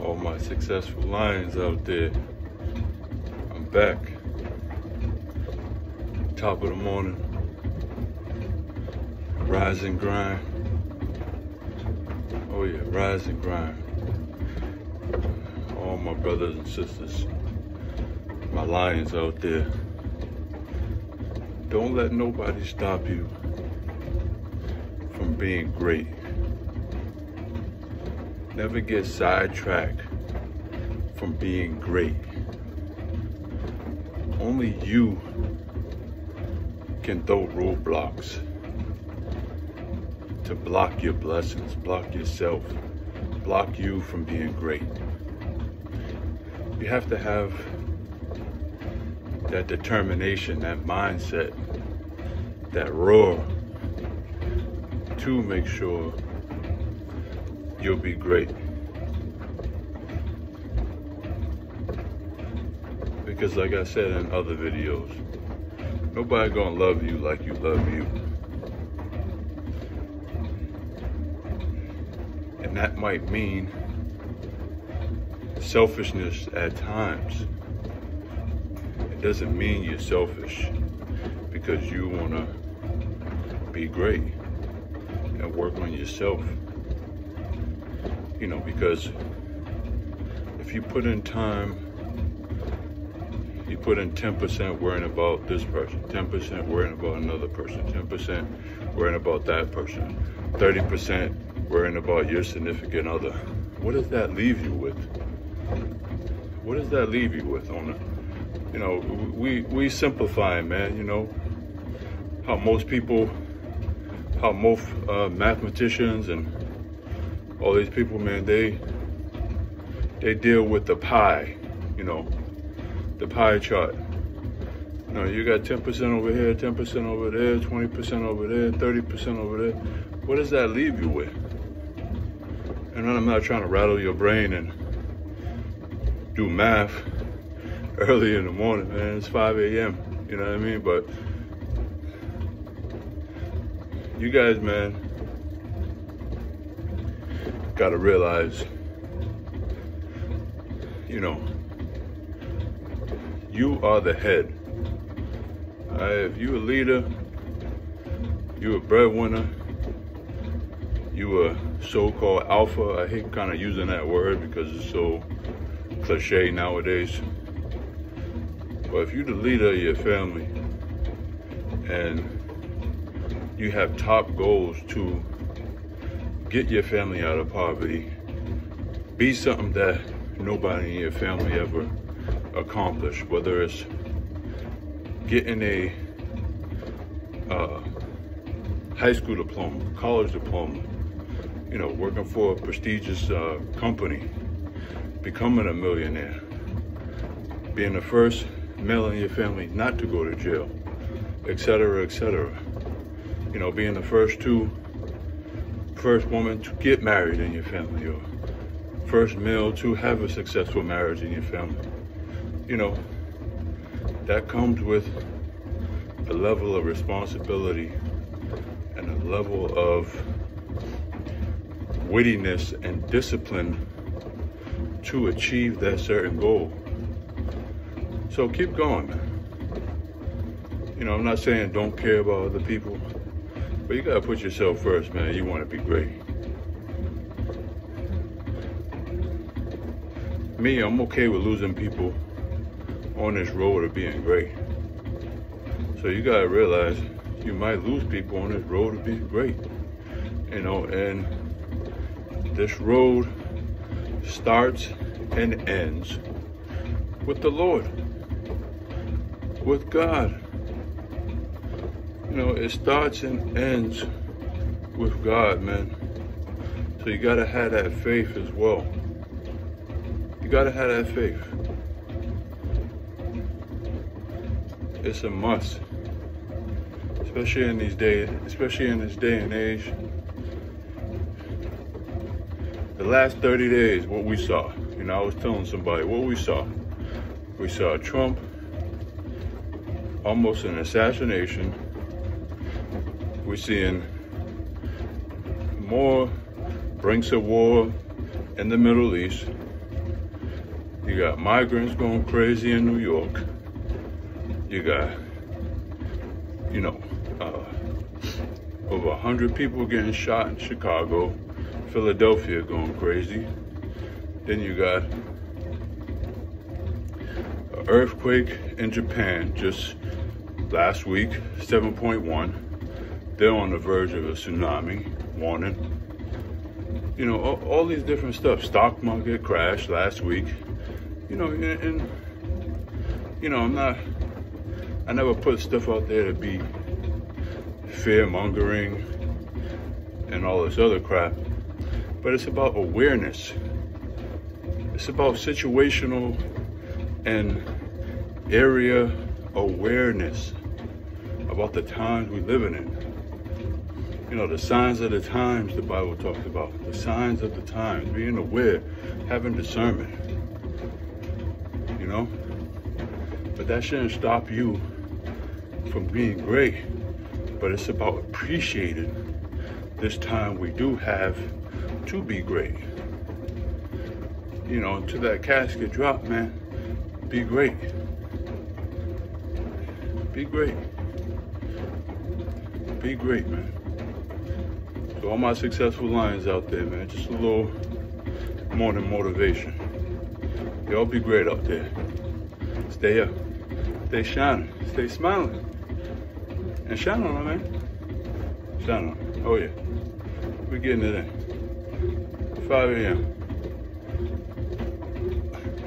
all my successful lions out there. I'm back. Top of the morning. Rise and grind. Oh yeah, rise and grind. All my brothers and sisters, my lions out there. Don't let nobody stop you from being great. Never get sidetracked from being great. Only you can throw roadblocks to block your blessings, block yourself, block you from being great. You have to have that determination, that mindset, that roar to make sure you'll be great. Because like I said in other videos, nobody gonna love you like you love you. And that might mean selfishness at times. It doesn't mean you're selfish because you wanna be great and work on yourself you know, because if you put in time, you put in 10% worrying about this person, 10% worrying about another person, 10% worrying about that person, 30% worrying about your significant other. What does that leave you with? What does that leave you with it? You know, we we simplify, man. You know how most people, how most uh, mathematicians and all these people, man, they they deal with the pie, you know, the pie chart. You know, you got 10% over here, 10% over there, 20% over there, 30% over there. What does that leave you with? And I'm not trying to rattle your brain and do math early in the morning, man. It's 5 a.m. You know what I mean? But you guys, man, got to realize, you know, you are the head. Uh, if you a leader, you a breadwinner, you a so-called alpha. I hate kind of using that word because it's so cliche nowadays. But if you're the leader of your family and you have top goals to get your family out of poverty. Be something that nobody in your family ever accomplished, whether it's getting a uh, high school diploma, college diploma, you know, working for a prestigious uh, company, becoming a millionaire, being the first male in your family not to go to jail, etc., etc. You know, being the first to first woman to get married in your family or first male to have a successful marriage in your family. You know, that comes with a level of responsibility and a level of wittiness and discipline to achieve that certain goal. So keep going. You know, I'm not saying don't care about other people. But you gotta put yourself first, man. You wanna be great. Me, I'm okay with losing people on this road of being great. So you gotta realize you might lose people on this road of being great. You know, and this road starts and ends with the Lord, with God. You know, it starts and ends with God, man. So you gotta have that faith as well. You gotta have that faith. It's a must. Especially in these days, especially in this day and age. The last 30 days, what we saw, you know, I was telling somebody what we saw. We saw Trump, almost an assassination, we're seeing more brinks of war in the Middle East. You got migrants going crazy in New York. You got, you know, uh, over 100 people getting shot in Chicago. Philadelphia going crazy. Then you got an earthquake in Japan just last week, 7.1. They're on the verge of a tsunami warning. You know, all, all these different stuff. Stock market crashed last week. You know, and, and you know, I'm not. I never put stuff out there to be fear mongering and all this other crap, but it's about awareness. It's about situational and area awareness about the times we're living in. You know, the signs of the times the Bible talks about, the signs of the times, being aware, having discernment. You know? But that shouldn't stop you from being great. But it's about appreciating this time we do have to be great. You know, to that casket drop, man, be great. Be great. Be great, man. So all my successful lions out there, man, just a little morning motivation. Y'all be great out there. Stay up. Stay shining. Stay smiling. And shine on them, man. Shine on them. Oh yeah. We're getting it in. 5 a.m.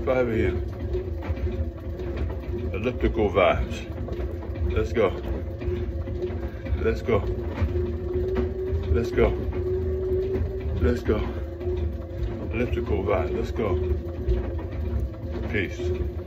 5 a.m. Elliptical vibes. Let's go. Let's go. Let's go. Let's go. Elliptical vibe. Let's go. Peace.